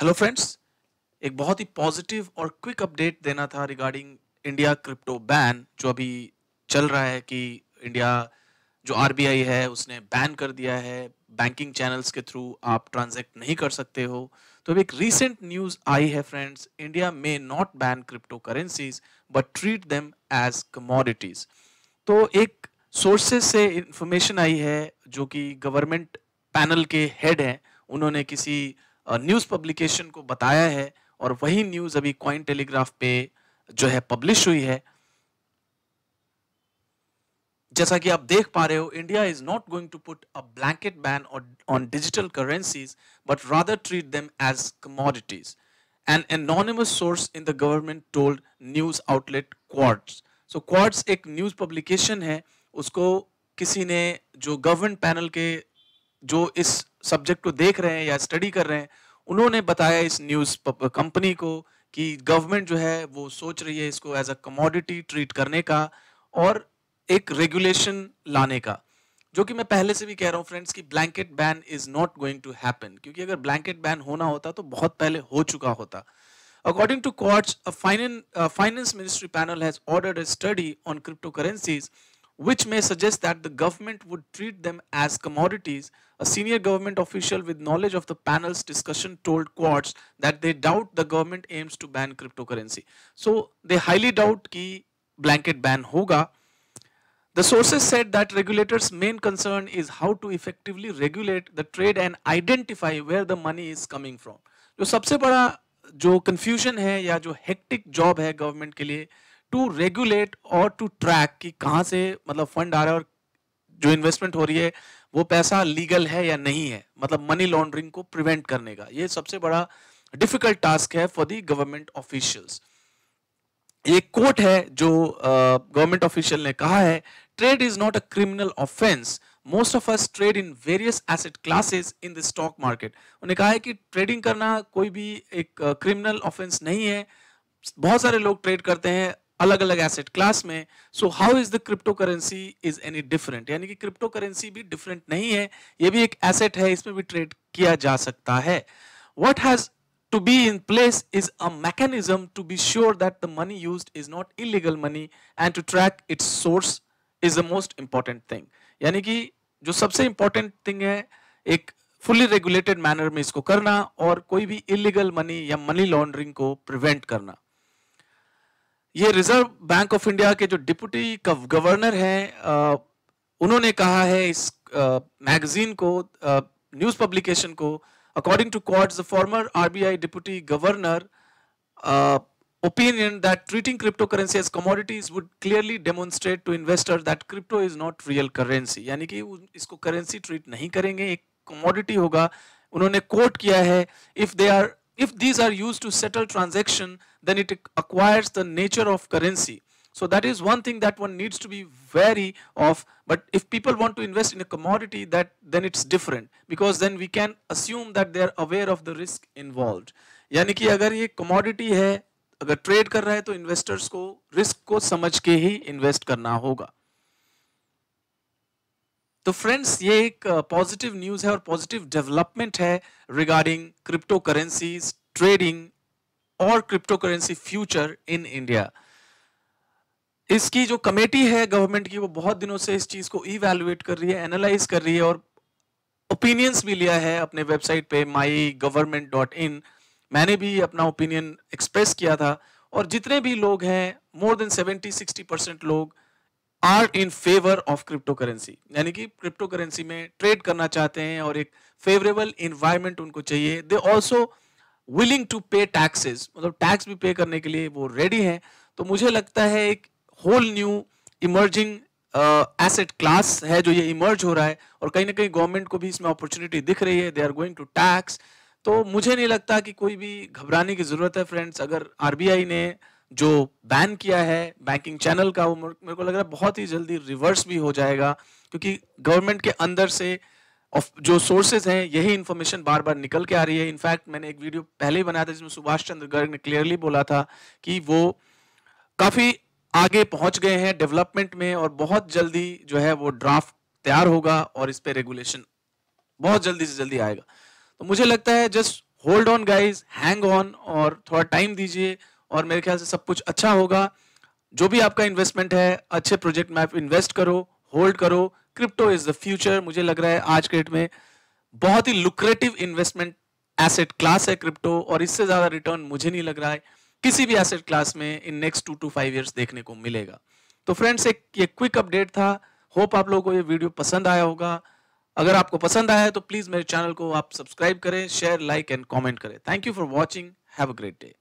Hello friends एक बहुत ही पॉजिटिव और क्विक अपडेट देना था रिगार्डिंग इंडिया क्रिप्टो बैन जो अभी चल रहा है कि इंडिया जो आरबीआई है, उसने बैन कर दिया है। बैंकिंग चैनल्स के थ्रू आप ट्रांजैक्ट नहीं कर सकते हो। तो अभी एक रीसेंट न्यूज़ आई है फ्रेंड्स इंडिया में not ban crypto currencies but treat them as commodities तो एक सोर्सेज से इंफॉर्मेशन आई है, जो कि गवर्नमेंट पैनल के हेड हैं। उन्होंने किसी न्यूज़ पब्लिकेशन को बताया है और वही न्यूज़ अभी क्वाइन टेलीग्राफ पे जो है पब्लिश हुई है। जैसा कि आप देख पा रहे हो India is not going to put a blanket ban on digital currencies but rather treat them as commodities an anonymous source in the government told news outlet Quartz so Quartz एक न्यूज़ पब्लिकेशन है। उसको किसी ने जो government panel के जो इस subject को देख रहे हैं या स्टडी कर रहे हैं उन्होंने बताया इस न्यूज़ कंपनी को कि गवर्नमेंट जो है वो सोच रही है इसको एज अ कमोडिटी ट्रीट करने का और एक रेगुलेशन लाने का। जो कि मैं पहले से भी कह रहा हूँ फ्रेंड्स कि blanket ban is not going to happen क्योंकि अगर ब्लैंकेट बैन होना होता तो बहुत पहले हो चुका होता। Courts, a finance, uh, finance ministry panel has ordered a study which may suggest that the government would treat them as commodities. A senior government official with knowledge of the panel's discussion told Quartz that they doubt the government aims to ban cryptocurrency. So they highly doubt कि blanket ban होगा. The sources said that regulators' main concern is how to effectively regulate the trade and identify where the money is coming from. जो सबसे बड़ा जो confusion है या जो hectic job है government के लिए To regulate और टू ट्रैक कि कहाँ से मतलब फंड आ रहा है और जो इन्वेस्टमेंट हो रही है वो पैसा लीगल है या नहीं है? मतलब मनी लॉन्ड्रिंग को प्रिवेंट करने का। ये सबसे बड़ा डिफ़िकल्ट टास्क है फॉर दी गवर्नमेंट ऑफिशियल्स एक कोट है जो गवर्नमेंट uh, ऑफिशियल ने कहा है trade is not a criminal offence most of us trade in various asset classes in the stock market उन्होंने कहा है कि ट्रेडिंग करना कोई भी एक क्रिमिनल uh, ऑफेंस नहीं है। बहुत सारे लोग ट्रेड करते हैं अलग अलग एसेट क्लास में so how is the crypto currency is any different यानी कि क्रिप्टो करेंसी भी डिफरेंट नहीं है, ये भी एक एसेट है, इसमें भी ट्रेड किया जा सकता है। What has to be in place is a mechanism to be sure that the money use is not illegal money and to track its source is the most important thing यानी कि जो सबसे important thing है, एक fully regulated manner में इसको करना और कोई भी इलीगल मनी या मनी लॉन्ड्रिंग को प्रिवेंट करना। ये रिज़र्व बैंक ऑफ़ इंडिया के जो डिप्टी गवर्नर हैं उन्होंने कहा है इस मैगजीन को न्यूज़ पब्लिकेशन को according to cord quads R B I deputy governor opinion that treating crypto currency as commodities would clearly demonstrate to investor that crypto is not real currency यानी कि इसको करेंसी ट्रीट नहीं करेंगे, एक commodity होगा। उन्होंने quote किया है if they are if these are used to settle transaction then it acquires the nature of currency. So that is one thing that one needs to be wary of. But if people want to invest in a commodity, that then it's different because then we can assume that they are aware of the risk involved. यानी कि अगर ये commodity है अगर trade कर रहा है तो इन्वेस्टर्स को रिस्क को समझ के ही इन्वेस्ट करना होगा तो फ्रेंड्स ये एक पॉजिटिव न्यूज़ है और पॉजिटिव डेवलपमेंट है रिगार्डिंग क्रिप्टो करेंसी ट्रेडिंग और crypto currency future in India इसकी जो कमेटी है गवर्नमेंट की, वो बहुत दिनों से इस चीज़ को इवेलुएट कर रही है एनालाइज कर रही है और ओपिनियंस भी लिया है अपने वेबसाइट पे माई गवर्नमेंट डॉट इन मैंने भी अपना ओपिनियन एक्सप्रेस किया था और जितने भी लोग हैं more than seventy sixty percent लोग are in favour of crypto currency यानी कि क्रिप्टो करेंसी में ट्रेड करना चाहते हैं और एक फेवरेबल इन्वायरमेंट उनको चाहिए। They also willing to pay taxes मतलब टैक्स भी पे करने के लिए वो रेडी हैं। तो मुझे लगता है एक whole new emerging asset class है जो ये इमर्ज हो रहा है और कहीं ना कहीं गवर्नमेंट को भी इसमें अपॉर्चुनिटी दिख रही है। They are going to tax तो मुझे नहीं लगता कि कोई भी घबराने की ज़रूरत है फ्रेंड्स अगर आरबीआई ने जो बैन किया है बैंकिंग चैनल का वो मेरे को लग रहा है बहुत ही जल्दी रिवर्स भी हो जाएगा, क्योंकि गवर्नमेंट के अंदर से जो सोर्सेज हैं, यही इंफॉर्मेशन बार बार निकल के आ रही है। इनफैक्ट मैंने एक वीडियो पहले ही बनाया था जिसमें सुभाष चंद्र गर्ग ने क्लियरली बोला था कि वो काफ़ी आगे पहुँच गए हैं डेवलपमेंट में और बहुत जल्दी जो है वो ड्राफ्ट तैयार होगा और इस पर रेगुलेशन बहुत जल्दी से जल्दी आएगा। तो मुझे लगता है just hold on guys hang on और थोड़ा टाइम दीजिए और मेरे ख्याल से सब कुछ अच्छा होगा। जो भी आपका इन्वेस्टमेंट है, अच्छे प्रोजेक्ट में आप इन्वेस्ट करो होल्ड करो। क्रिप्टो इज़ द फ्यूचर मुझे लग रहा है आज के डेट में बहुत ही लुक्रेटिव इन्वेस्टमेंट एसेट क्लास है क्रिप्टो और इससे ज़्यादा रिटर्न मुझे नहीं लग रहा है किसी भी एसेट क्लास में in next two to five years देखने को मिलेगा। तो फ्रेंड्स एक ये क्विक अपडेट था। होप आप लोगों को ये वीडियो पसंद आया होगा। अगर आपको पसंद आया है तो प्लीज़ मेरे चैनल को आप सब्सक्राइब करें शेयर लाइक एंड कॉमेंट करें। Thank you for watching have a great day